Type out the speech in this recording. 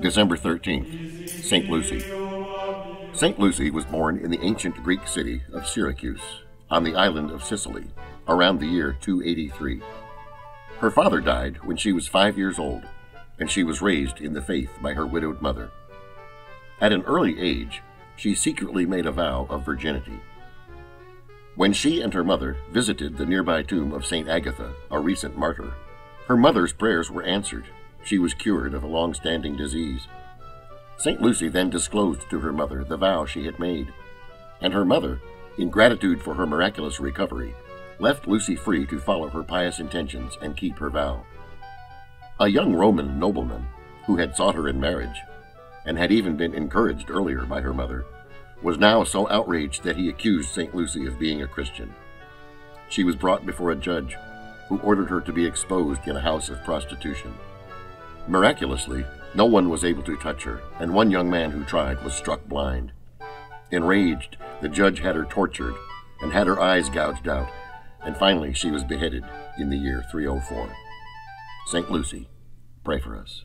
December 13th, St. Lucy. St. Lucy was born in the ancient Greek city of Syracuse, on the island of Sicily, around the year 283. Her father died when she was five years old, and she was raised in the faith by her widowed mother. At an early age, she secretly made a vow of virginity. When she and her mother visited the nearby tomb of St. Agatha, a recent martyr, her mother's prayers were answered. She was cured of a long standing disease. St. Lucy then disclosed to her mother the vow she had made, and her mother, in gratitude for her miraculous recovery, left Lucy free to follow her pious intentions and keep her vow. A young Roman nobleman, who had sought her in marriage, and had even been encouraged earlier by her mother, was now so outraged that he accused St. Lucy of being a Christian. She was brought before a judge, who ordered her to be exposed in a house of prostitution. Miraculously, no one was able to touch her, and one young man who tried was struck blind. Enraged, the judge had her tortured and had her eyes gouged out, and finally she was beheaded in the year 304. St. Lucy, pray for us.